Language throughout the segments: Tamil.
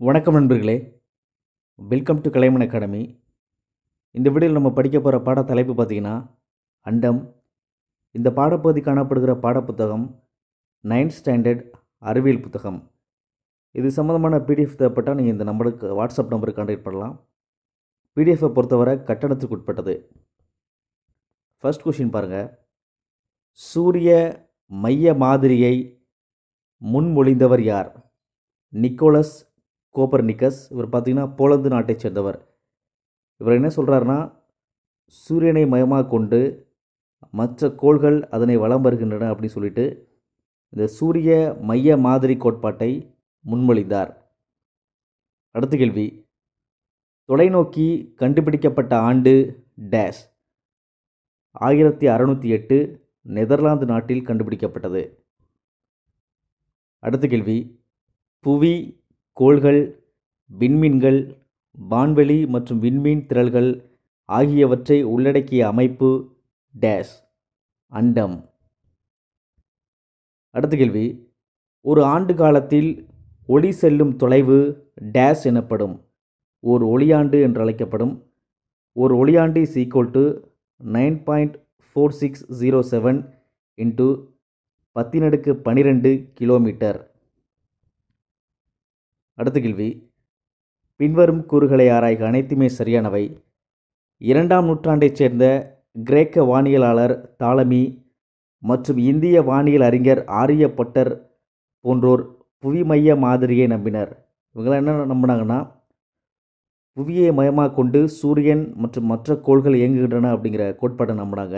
வணக்கம் நண்பர்களே. வெல்கம் டு கலைமன் அகாடமி இந்த வீடியோவில் நம்ம படிக்க போகிற பாட தலைப்பு பார்த்திங்கன்னா அண்டம். இந்த பாடப்பகுதி காணப்படுகிற பாடப்புத்தகம் நைன்த் ஸ்டாண்டர்ட் அறிவியல் புத்தகம். இது சம்மந்தமான பிடிஎஃப் தேவைப்பட்டால் நீங்கள் இந்த நம்பருக்கு வாட்ஸ்அப் நம்பருக்கு கான்டாக்ட் பண்ணலாம். பிடிஎஃப்பை பொறுத்தவரை கட்டணத்துக்கு உட்பட்டது. ஃபர்ஸ்ட் கொஷின் பாருங்கள் சூரிய மைய மாதிரியை முன்மொழிந்தவர் யார்? நிக்கோலஸ் கோப்பர்னிக்கஸ் இவர் பார்த்திங்கன்னா போலந்து நாட்டைச் சேர்ந்தவர். இவர் என்ன சொல்கிறாருன்னா சூரியனை மயமாக கொண்டு மற்ற கோள்கள் அதனை வலம் வருகின்றன அப்படின்னு சொல்லிட்டு இந்த சூரிய மைய மாதிரி கோட்பாட்டை முன்மொழிந்தார். அடுத்த கேள்வி. தொலைநோக்கி கண்டுபிடிக்கப்பட்ட ஆண்டு டேஷ். ஆயிரத்தி அறநூற்றி எட்டு நெதர்லாந்து நாட்டில் கண்டுபிடிக்கப்பட்டது. அடுத்த கேள்வி. புவி கோள்கள் விண்மீன்கள் வான்வெளி மற்றும் விண்மீன் திரள்கள் ஆகியவற்றை உள்ளடக்கிய அமைப்பு டேஷ் அண்டம். அடுத்த கேள்வி. ஒரு ஆண்டு காலத்தில் ஒளி செல்லும் தொலைவு டேஷ் எனப்படும். ஓர் ஒளியாண்டு என்று அழைக்கப்படும். ஒரு ஒளியாண்டு is equal to nine point four six zero seven into பத்தினடுக்கு பன்னிரெண்டு கிலோமீட்டர் அடுத்த கேள்வி. பின்வரும் கூறுகளை ஆராய்க அனைத்துமே சரியானவை. இரண்டாம் நூற்றாண்டைச் சேர்ந்த கிரேக்க வானியலாளர் தாலமி மற்றும் இந்திய வானியல் அறிஞர் ஆரியப்பட்டர் போன்றோர் புவி மைய மாதிரியை நம்பினர். இவங்களாம் என்ன நம்பினாங்கன்னா புவியை மயமாக கொண்டு சூரியன் மற்றும் மற்ற கோள்கள் இயங்குகின்றன அப்படிங்கிற கோட்பாட்டை நம்பினாங்க.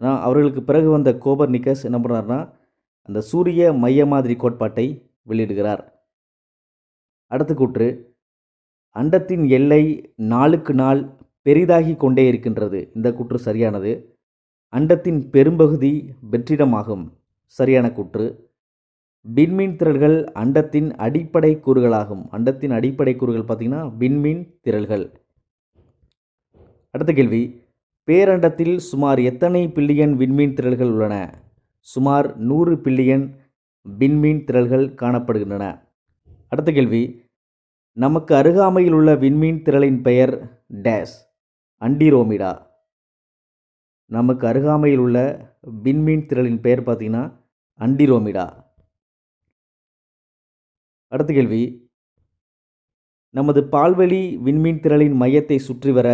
ஆனால் அவர்களுக்கு பிறகு வந்த கோபர் நிக்கஸ் என்ன பண்ணார்னா அந்த சூரிய மைய மாதிரி கோட்பாட்டை வெளியிடுகிறார். அடுத்த கூற்று. அண்டத்தின் எல்லை நாளுக்கு நாள் பெரிதாகி கொண்டே இருக்கின்றது. இந்த கூற்று சரியானது. அண்டத்தின் பெரும்பகுதி வெற்றிடமாகும். சரியான கூற்று. விண்மீன் திரள்கள் அண்டத்தின் அடிப்படை கூறுகளாகும். அண்டத்தின் அடிப்படை கூறுகள் பார்த்திங்கன்னா விண்மீன் திரள்கள். அடுத்த கேள்வி. பேரண்டத்தில் சுமார் எத்தனை பில்லியன் விண்மீன் திரள்கள் உள்ளன? சுமார் நூறு பில்லியன் விண்மீன் திரள்கள் காணப்படுகின்றன. அடுத்த கேள்வி. நமக்கு அருகாமையில் உள்ள விண்மீன் திரளின் பெயர் டேஸ் அண்டிரோமிடா. நமக்கு அருகாமையில் உள்ள விண்மீன் திரளின் பெயர் பார்த்திங்கன்னா அண்டிரோமிடா. அடுத்த கேள்வி. நமது பால்வெளி விண்மீன் திரளின் மையத்தை சுற்றி வர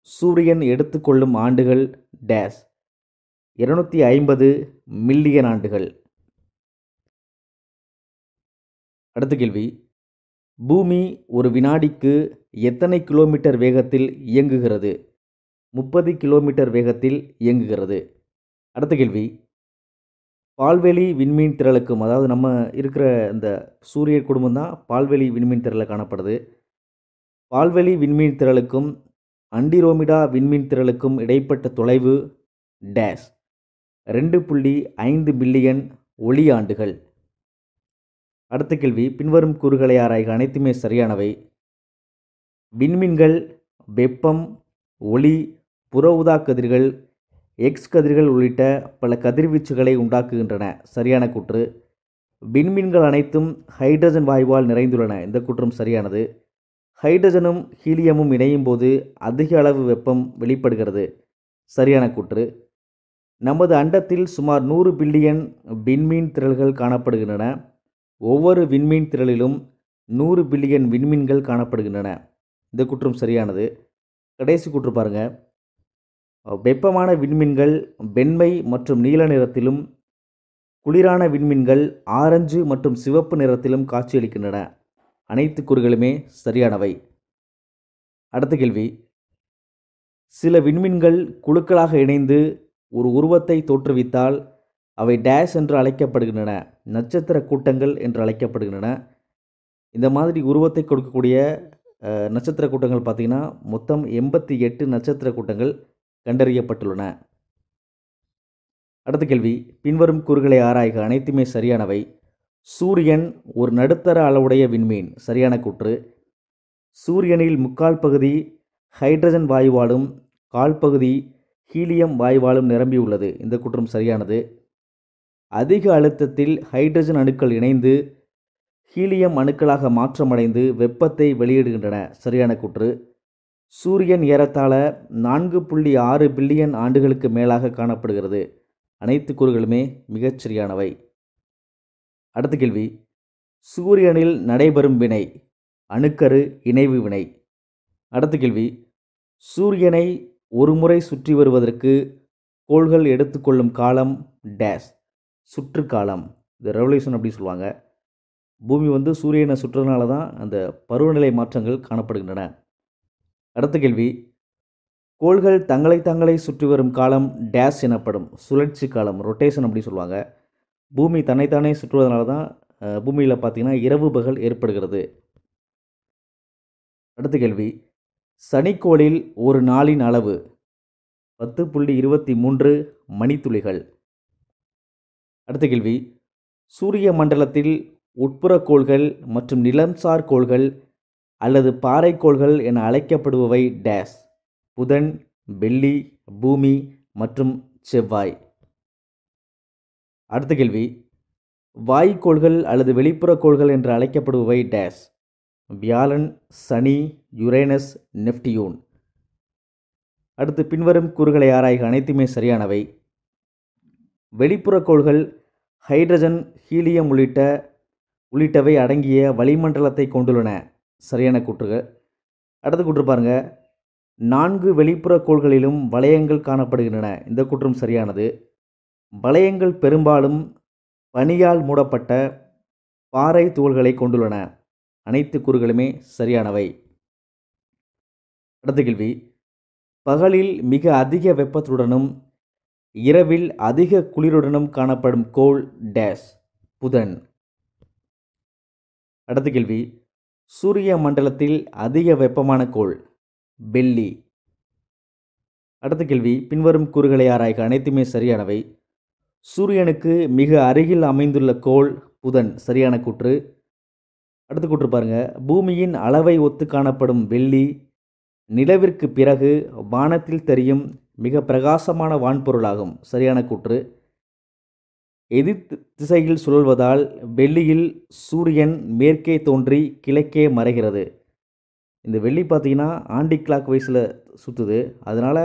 சூரியன் எடுத்துக்கொள்ளும் ஆண்டுகள் டேஸ் இருநூற்றி ஐம்பது மில்லியன் ஆண்டுகள். அடுத்த கேள்வி. பூமி ஒரு வினாடிக்கு எத்தனை கிலோமீட்டர் வேகத்தில் இயங்குகிறது? முப்பது கிலோமீட்டர் வேகத்தில் இயங்குகிறது. அடுத்த கேள்வி. பால்வெளி விண்மீன் திரளுக்கும் அதாவது நம்ம இருக்கிற இந்த சூரிய குடும்பம் தான் பால்வெளி விண்மீன் திரளில் காணப்படுது. பால்வெளி விண்மீன் திரளுக்கும் அண்டிரோமிடா விண்மீன் திரளுக்கும் இடைப்பட்ட தொலைவு டேஷ் ரெண்டு புள்ளி ஐந்து பில்லியன் ஒளி ஆண்டுகள். அடுத்த கேள்வி பின்வரும் கூறுகளை ஆராய்க. அனைத்துமே சரியானவை. விண்மீன்கள் வெப்பம் ஒளி புற ஊதா கதிர்கள் எக்ஸ் கதிர்கள் உள்ளிட்ட பல கதிர்வீச்சுகளை உண்டாக்குகின்றன. சரியான கூற்று. விண்மீன்கள் அனைத்தும் ஹைட்ரஜன் வாயுவால் நிறைந்துள்ளன. இந்த கூற்றும் சரியானது. ஹைட்ரஜனும் ஹீலியமும் இணையும் போது அதிக அளவு வெப்பம் வெளிப்படுகிறது. சரியான கூற்று. நமது அண்டத்தில் சுமார் நூறு பில்லியன் விண்மீன் திரள்கள் காணப்படுகின்றன. ஒவ்வொரு விண்மீன் திரளிலும் நூறு பில்லியன் விண்மீன்கள் காணப்படுகின்றன. இந்த குற்றம் சரியானது. கடைசி கூற்று பாருங்க. வெப்பமான விண்மீன்கள் வெண்மை மற்றும் நீல நிறத்திலும் குளிரான விண்மீன்கள் ஆரஞ்சு மற்றும் சிவப்பு நிறத்திலும் காட்சியளிக்கின்றன. அனைத்து கூறுகளுமே சரியானவை. அடுத்த கேள்வி. சில விண்மீன்கள் குழுக்களாக இணைந்து ஒரு உருவத்தை தோற்றுவித்தால் அவை டேஷ் என்று அழைக்கப்படுகின்றன நட்சத்திர கூட்டங்கள் என்று அழைக்கப்படுகின்றன. இந்த மாதிரி உருவத்தை கொடுக்கக்கூடிய நட்சத்திர கூட்டங்கள் பார்த்திங்கன்னா மொத்தம் எண்பத்தி எட்டு நட்சத்திர கூட்டங்கள் கண்டறியப்பட்டுள்ளன. அடுத்த கேள்வி பின்வரும் கூறுகளை ஆராய்க அனைத்துமே சரியானவை. சூரியன் ஒரு நடுத்தர அளவுடைய விண்மீன் சரியான கூற்று. சூரியனில் முக்கால் பகுதி ஹைட்ரஜன் வாயுவாலும் கால் பகுதி ஹீலியம் வாயுவாலும் நிரம்பியுள்ளது. இந்த குற்றம் சரியானது. அதிக அழுத்தத்தில் ஹைட்ரஜன் அணுக்கள் இணைந்து ஹீலியம் அணுக்களாக மாற்றமடைந்து வெப்பத்தை வெளியிடுகின்றன. சரியான கூற்று. சூரியன் ஏறத்தாழ நான்கு புள்ளி ஆறு பில்லியன் ஆண்டுகளுக்கு மேலாக காணப்படுகிறது. அனைத்து கூறுகளுமே மிகச் சரியானவை அடுத்த கேள்வி. சூரியனில் நடைபெறும் வினை அணுக்கரு இணைவு வினை. அடுத்த கேள்வி. சூரியனை ஒருமுறை சுற்றி வருவதற்கு கோள்கள் எடுத்துக்கொள்ளும் காலம் டேஸ் சுற்று காலம் இந்த ரெவல்யூஷன் அப்படின்னு சொல்லுவாங்க. பூமி வந்து சூரியனை சுற்றுறதுனால தான் அந்த பருவநிலை மாற்றங்கள் காணப்படுகின்றன. அடுத்த கேள்வி கோள்கள் தங்களை தங்களை சுற்றி வரும் காலம் டேஸ் எனப்படும் சுழற்சி காலம் ரொட்டேஷன் அப்படின்னு சொல்லுவாங்க. பூமி தன்னைத்தானே சுற்றுவதனால தான் பூமியில் பார்த்திங்கன்னா இரவு பகல் ஏற்படுகிறது. அடுத்த கேள்வி சனிக்கோளில் ஒரு நாளின் அளவு பத்து புள்ளி இருபத்தி மூன்று மணித்துளிகள். அடுத்த கேள்வி. சூரிய மண்டலத்தில் உட்புறக் கோள்கள் மற்றும் நிலம்சார் கோள்கள் அல்லது பாறைக்கோள்கள் என அழைக்கப்படுபவை டேஸ் புதன் வெள்ளி பூமி மற்றும் செவ்வாய். அடுத்த கேள்வி. வாய்க்கோள்கள் அல்லது வெளிப்புறக் கோள்கள் என்று அழைக்கப்படுபவை டேஸ் வியாழன் சனி யுரேனஸ் நெப்டியூன். அடுத்து பின்வரும் கூறுகளை ஆராய்க அனைத்துமே சரியானவை. வெளிப்புற கோள்கள் ஹைட்ரஜன் ஹீலியம் உள்ளிட்ட உள்ளிட்டவை அடங்கிய வளிமண்டலத்தை கொண்டுள்ளன. சரியான கூற்றுகள். அடுத்த கூற்று பாருங்க. நான்கு வெளிப்புற கோள்களிலும் வளையங்கள் காணப்படுகின்றன. இந்த கூற்றும் சரியானது. வளையங்கள் பெரும்பாலும் பனியால் மூடப்பட்ட பாறை தூள்களை கொண்டுள்ளன. அனைத்து கூறுகளுமே சரியானவை. அடுத்த கேள்வி. பகலில் மிக அதிக வெப்பத்துடனும் இரவில் அதிக குளிருடனும் காணப்படும் கோள் டேஸ் புதன். அடுத்த கேள்வி. சூரிய மண்டலத்தில் அதிக வெப்பமான கோள் வெள்ளி. அடுத்த கேள்வி. பின்வரும் கூறுகளை ஆராய்க. அனைத்துமே சரியானவை. சூரியனுக்கு மிக அருகில் அமைந்துள்ள கோள் புதன். சரியான கூற்று. அடுத்த கூற்று பாருங்க. பூமியின் அளவை ஒத்து காணப்படும் வெள்ளி நிலவிற்கு பிறகு வானத்தில் தெரியும் மிக பிரகாசமான வான்பொருளாகும். சரியான கூற்று. எதிர் திசையில் சுழல்வதால் வெள்ளியில் சூரியன் மேற்கே தோன்றி கிழக்கே மறைகிறது. இந்த வெள்ளி பார்த்திங்கன்னா ஆண்டி கிளாக் வைஸில் சுற்றுது அதனால்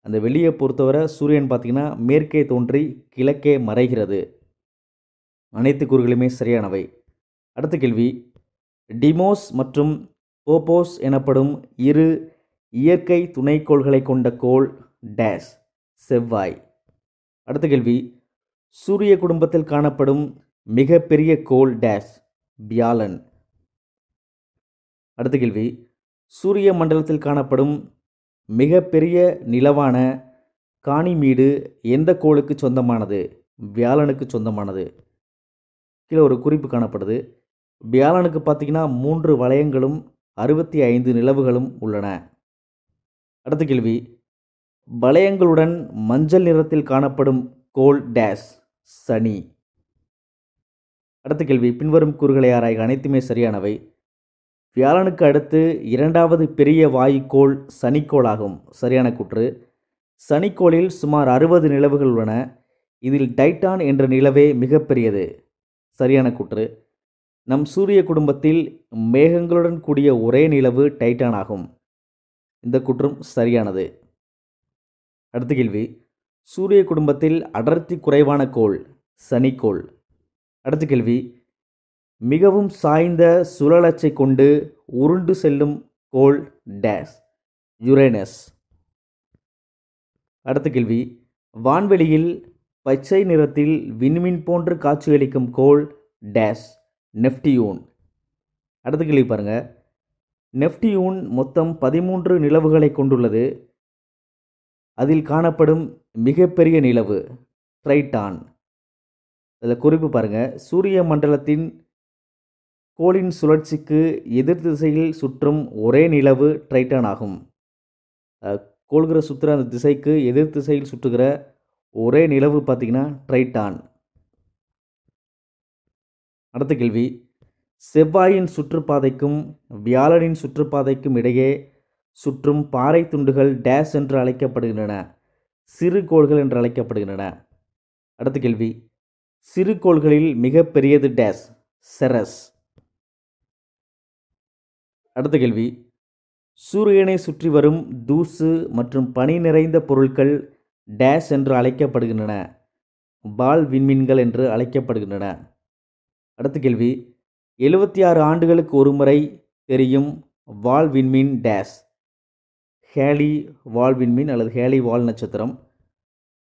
அந்த வெள்ளியை பொறுத்தவரை சூரியன் பார்த்திங்கன்னா மேற்கே தோன்றி கிழக்கே மறைகிறது. அனைத்து கூறுகளுமே சரியானவை. அடுத்த கேள்வி. டிமோஸ் மற்றும் போபோஸ் எனப்படும் இரு இயற்கை துணைக்கோள்களை கொண்ட கோள் டேஷ் செவ்வாய். அடுத்த கேள்வி. சூரிய குடும்பத்தில் காணப்படும் மிகப்பெரிய கோல் டேஷ் வியாழன். அடுத்த கேள்வி. சூரிய மண்டலத்தில் காணப்படும் மிகப்பெரிய நிலவான காணிமீடு எந்த கோளுக்கு சொந்தமானது? வியாழனுக்கு சொந்தமானது. கீழே ஒரு குறிப்பு காணப்படுது. வியாழனுக்கு பார்த்திங்கன்னா மூன்று வளையங்களும் அறுபத்தி ஐந்து நிலவுகளும் உள்ளன. அடுத்த கேள்வி. வளையங்களுடன் மஞ்சள் நிறத்தில் காணப்படும் கோல் டேஸ் சனி. அடுத்த கேள்வி பின்வரும் கூறுகளை ஆராய்க. அனைத்துமே சரியானவை. வியாழனுக்கு அடுத்து இரண்டாவது பெரிய வாயுக்கோள் சனிக்கோளாகும். சரியான கூற்று. சனிக்கோளில் சுமார் அறுபது நிலவுகள் உள்ளன. இதில் டைட்டான் என்ற நிலவே மிகப்பெரியது. சரியான கூற்று. நம் சூரிய குடும்பத்தில் மேகங்களுடன் கூடிய ஒரே நிலவு டைட்டான் ஆகும் இந்த குற்றம் சரியானது. அடுத்த கேள்வி. சூரிய குடும்பத்தில் அடர்த்தி குறைவான கோள் சனிக்கோள் அடுத்த கேள்வி. மிகவும் சாய்ந்த சுழலச்சை கொண்டு உருண்டு செல்லும் கோள் டேஸ் யுரேனஸ். அடுத்த கேள்வி. வான்வெளியில் பச்சை நிறத்தில் விண்மீன் போன்று காட்சியளிக்கும் கோள் டேஸ் நெப்டியூன். அடுத்த கேள்வி பாருங்கள் நெப்டியூன் மொத்தம் பதிமூன்று நிலவுகளை கொண்டுள்ளது. அதில் காணப்படும் மிகப்பெரிய நிலவு ட்ரைட்டான். அதில் குறிப்பு பாருங்கள் சூரிய மண்டலத்தின் கோளின் சுழற்சிக்கு எதிர் திசையில் சுற்றும் ஒரே நிலவு ட்ரைட்டான் ஆகும். கோள்கிற சுற்றுற அந்த திசைக்கு எதிர் திசையில் சுற்றுகிற ஒரே நிலவு பார்த்திங்கன்னா ட்ரைட்டான். அடுத்த கேள்வி. செவ்வாயின் சுற்றுப்பாதைக்கும் வியாழனின் சுற்றுப்பாதைக்கும் இடையே சுற்றும் பாறை துண்டுகள் டேஷ் என்று அழைக்கப்படுகின்றன. சிறு கோள்கள் என்று அழைக்கப்படுகின்றன. அடுத்த கேள்வி. சிறு கோள்களில் மிகப்பெரியது டேஸ் செரஸ். அடுத்த கேள்வி. சூரியனை சுற்றி வரும் தூசு மற்றும் பனி நிறைந்த பொருட்கள் டேஷ் என்று அழைக்கப்படுகின்றன. பால் விண்மீன்கள் என்று அழைக்கப்படுகின்றன. அடுத்த கேள்வி. எழுபத்தி ஆறு ஆண்டுகளுக்கு ஒருமுறை தெரியும் வால் விண்மீன் டேஷ் ஹேலி வால் விண்மீன் அல்லது ஹேலி வால் நட்சத்திரம்.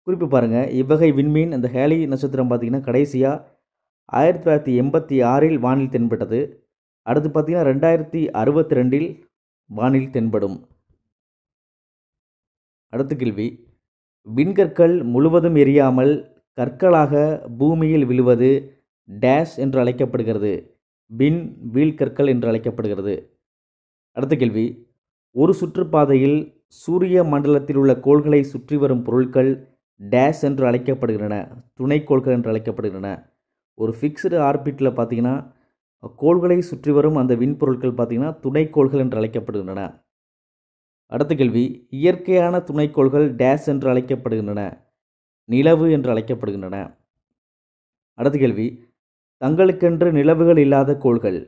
குறிப்பு பாருங்கள் இவ்வகை விண்மீன் அந்த ஹேலி நட்சத்திரம் பார்த்திங்கன்னா கடைசியாக ஆயிரத்தி தொள்ளாயிரத்தி எண்பத்தி ஆறில் வானில் தென்பட்டது. அடுத்து பார்த்திங்கன்னா ரெண்டாயிரத்தி அறுபத்தி ரெண்டில் வானில் தென்படும். அடுத்த கேள்வி விண்கற்கள் முழுவதும் எரியாமல் கற்களாக பூமியில் விழுவது டேஷ் என்று அழைக்கப்படுகிறது. பின் வீழ்கற்கள் என்று அழைக்கப்படுகிறது. அடுத்த கேள்வி ஒரு சுற்றுப்பாதையில் சூரிய மண்டலத்தில் உள்ள கோள்களை சுற்றி வரும் பொருட்கள் டேஷ் என்று அழைக்கப்படுகின்றன துணைக்கோள்கள் என்று அழைக்கப்படுகின்றன. ஒரு ஃபிக்ஸ்டு ஆர்பிட்டில் பார்த்தீங்கன்னா கோள்களை சுற்றி வரும் அந்த விண்பொருட்கள் பார்த்திங்கன்னா துணைக்கோள்கள் என்று அழைக்கப்படுகின்றன. அடுத்த கேள்வி இயற்கையான துணைக்கோள்கள் டேஷ் என்று அழைக்கப்படுகின்றன நிலவு என்று அழைக்கப்படுகின்றன. அடுத்த கேள்வி தங்களுக்கென்று நிலவுகள் இல்லாத கோள்கள்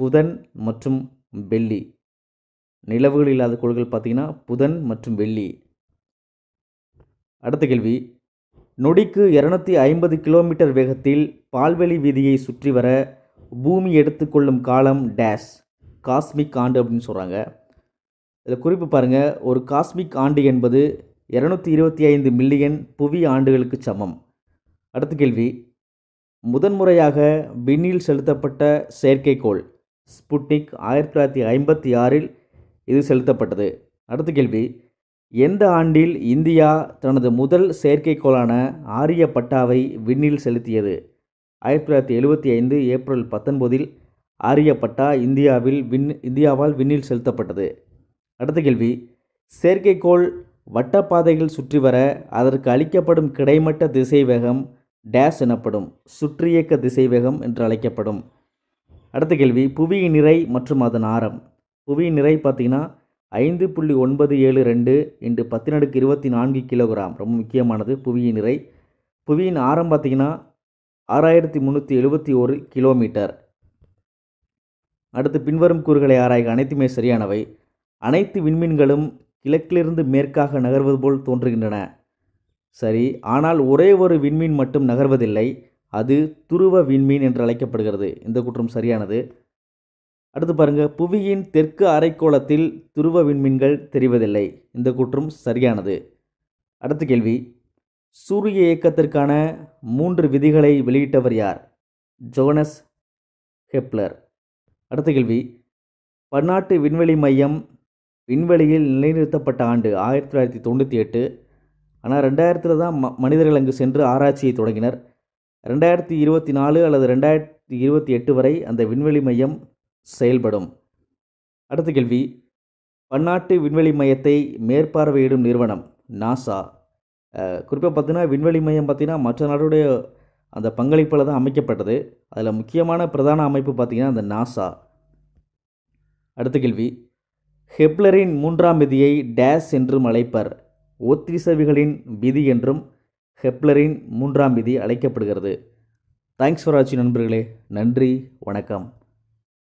புதன் மற்றும் வெள்ளி. நிலவுகள் இல்லாத கோள்கள் பார்த்திங்கன்னா புதன் மற்றும் வெள்ளி. அடுத்த கேள்வி. நொடிக்கு இரநூத்தி ஐம்பது கிலோமீட்டர் வேகத்தில் பால்வெளி வீதியை சுற்றி வர பூமி எடுத்துக்கொள்ளும் காலம் டேஷ் காஸ்மிக் ஆண்டு அப்படின்னு சொல்கிறாங்க இதில் குறிப்பு பாருங்கள் ஒரு காஸ்மிக் ஆண்டு என்பது இரநூத்தி இருபத்தி ஐந்து மில்லியன் புவி ஆண்டுகளுக்கு சமம். அடுத்த கேள்வி. முதன்முறையாக விண்ணில் செலுத்தப்பட்ட செயற்கைக்கோள் ஸ்புட்னிக் ஆயிரத்தி தொள்ளாயிரத்தி ஐம்பத்தி ஆறில் இது செலுத்தப்பட்டது. அடுத்த கேள்வி. எந்த ஆண்டில் இந்தியா தனது முதல் செயற்கைக்கோளான ஆரியப்பட்டாவை விண்ணில் செலுத்தியது? ஆயிரத்தி தொள்ளாயிரத்தி எழுபத்தி ஐந்து ஏப்ரல் பத்தொன்பதில் ஆரியப்பட்டா இந்தியாவில் விண் இந்தியாவால் விண்ணில் செலுத்தப்பட்டது. அடுத்த கேள்வி. செயற்கைக்கோள் வட்டப்பாதைகள் சுற்றி வர அதற்கு அளிக்கப்படும் கிடைமட்ட திசைவேகம் டேஷ் எனப்படும் சுற்றியக்க திசைவேகம் என்று அழைக்கப்படும். அடுத்த கேள்வி. புவியின் நிறை மற்றும் அதன் ஆரம். புவியின் நிறை பார்த்திங்கன்னா ஐந்து புள்ளி ஒன்பது ஏழு ரெண்டு இன்று பத்தினடுக்கு இருபத்தி நான்கு கிலோகிராம். ரொம்ப முக்கியமானது புவியின் நிறை. புவியின் ஆரம் பார்த்திங்கன்னா ஆறாயிரத்தி முந்நூற்றி எழுபத்தி ஒரு கிலோமீட்டர். அடுத்து பின்வரும் கூறுகளை ஆராய்க. அனைத்துமே சரியானவை. அனைத்து விண்மீன்களும் கிழக்கிலிருந்து மேற்காக நகர்வது போல் தோன்றுகின்றன. சரி ஆனால் ஒரே ஒரு விண்மீன் மட்டும் நகர்வதில்லை. அது துருவ விண்மீன் என்று அழைக்கப்படுகிறது. இந்த குற்றம் சரியானது. அடுத்து பாருங்கள் புவியின் தெற்கு அரைக்கோளத்தில் துருவ விண்மீன்கள் தெரிவதில்லை. இந்த குற்றம் சரியானது. அடுத்த கேள்வி சூரிய இயக்கத்திற்கான மூன்று விதிகளை வெளியிட்டவர் யார்? ஜோனஸ் ஹெப்லர் அடுத்த கேள்வி பன்னாட்டு விண்வெளி மையம் விண்வெளியில் நிலைநிறுத்தப்பட்ட ஆண்டு ஆயிரத்தி தொள்ளாயிரத்தி தொண்ணூற்றி எட்டு. ஆனால் ரெண்டாயிரத்தில் தான் ம மனிதர்கள் அங்கு சென்று ஆராய்ச்சியை தொடங்கினர். ரெண்டாயிரத்தி இருபத்தி நாலு அல்லது ரெண்டாயிரத்தி இருபத்தி எட்டு வரை அந்த விண்வெளி மையம் செயல்படும். அடுத்த கேள்வி. பன்னாட்டு விண்வெளி மையத்தை மேற்பார்வையிடும் நிறுவனம் நாசா. குறிப்பாக பார்த்தீங்கன்னா விண்வெளி மையம் பார்த்திங்கன்னா மற்ற நாடுடைய அந்த பங்களிப்பில் தான் அமைக்கப்பட்டது. அதில் முக்கியமான பிரதான அமைப்பு பார்த்திங்கன்னா அந்த நாசா. அடுத்த கேள்வி. ஹெப்லரின் மூன்றாம் விதியை டேஸ் என்றும் அழைப்பர். ஒத்திசைவுகளின் விதி என்றும் ஹெப்லரின் மூன்றாம் விதி அழைக்கப்படுகிறது. தேங்க்ஸ் ஃபார் வாட்சிங் நண்பர்களே. நன்றி. வணக்கம்.